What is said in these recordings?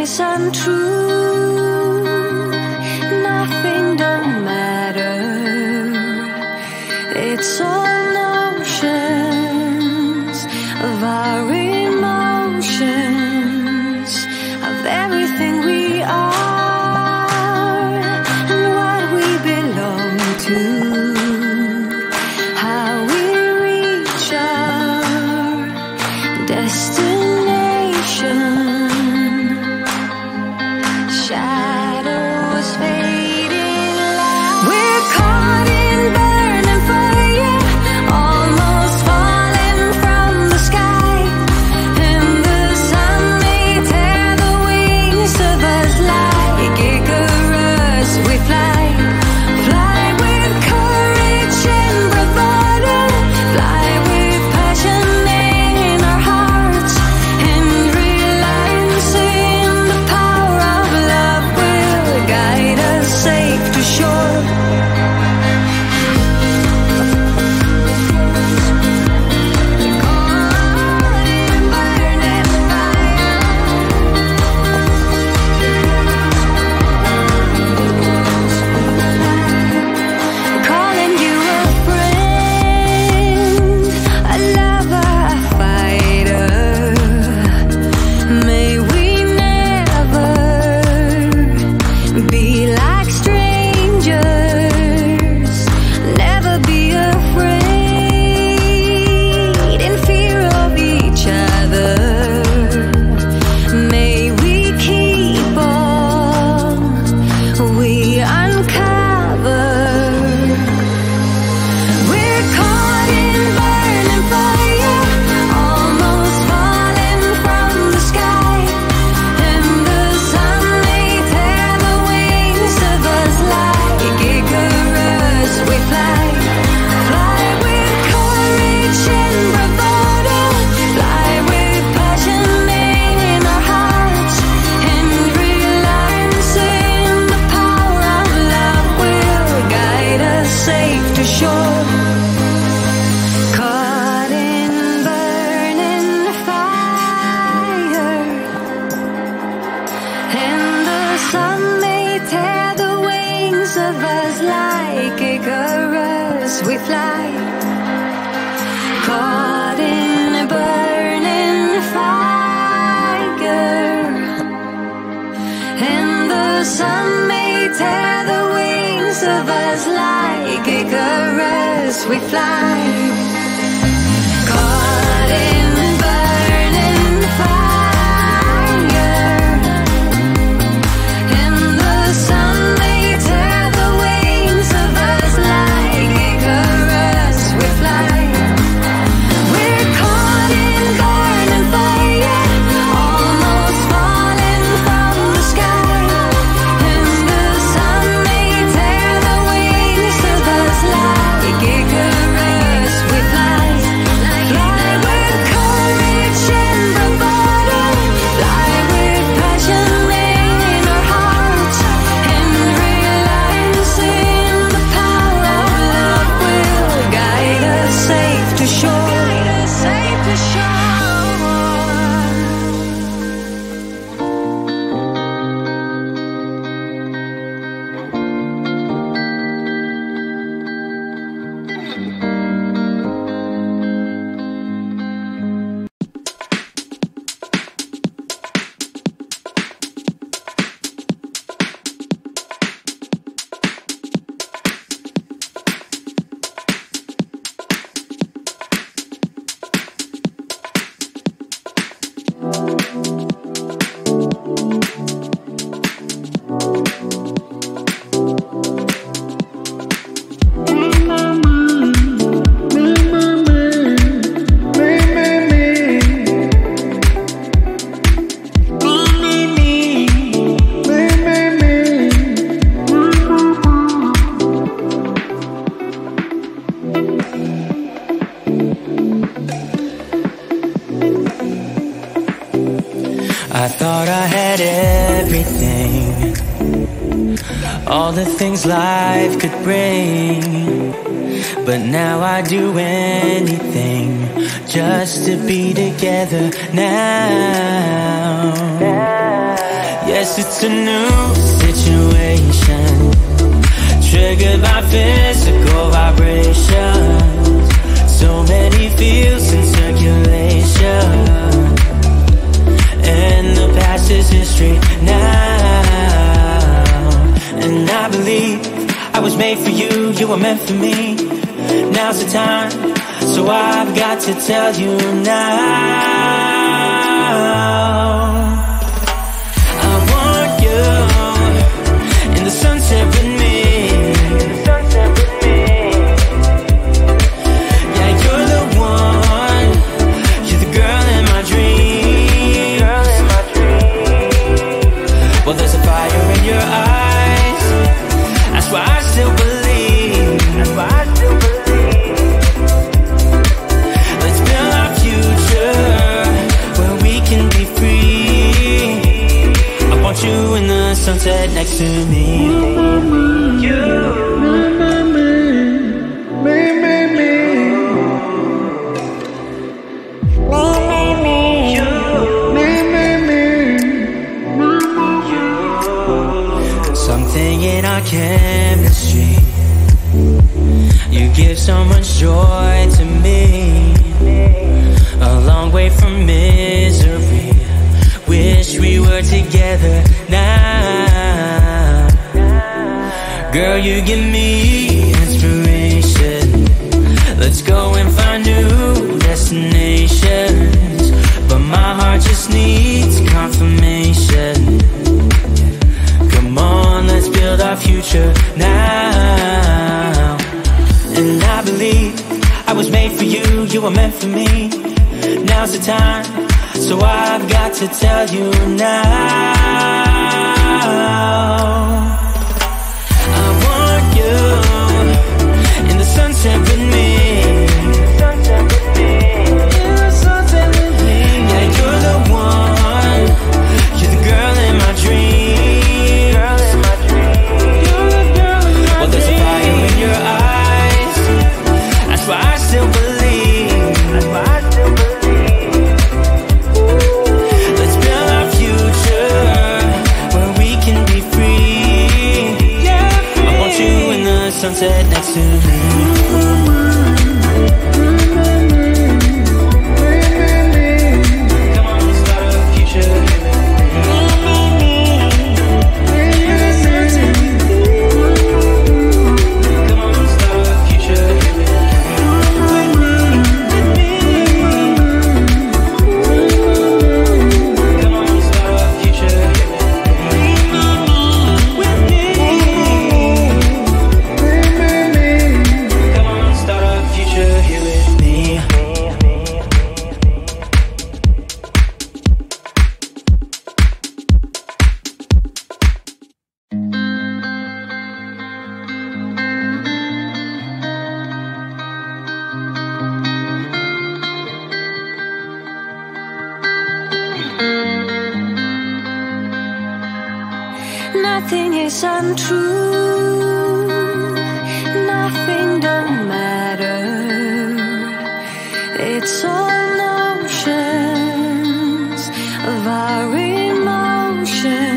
is untrue. Nothing don't matter. It's all notions of our emotions. caught in a burning fire. And the sun may tear the wings of us like a caress we fly. Caught in All the things life could bring. But now I do anything just to be together now. Yes, it's a new situation. Triggered by physical vibration meant for me. Now's the time, so I've got to tell you now. Chemistry. You give so much joy to me. A long way from misery. Wish we were together now. Girl, you give me inspiration. Let's go and find new destinations. But my heart just needs confirmation. Build our future now. And I believe I was made for you, you were meant for me. Now's the time, so I've got to tell you now. I want you in the sunset with me. Is untrue. Nothing don't matter. It's all notions of our emotions,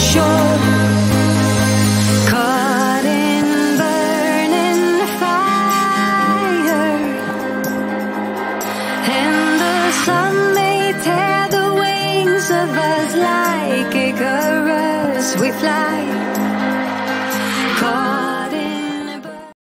shore.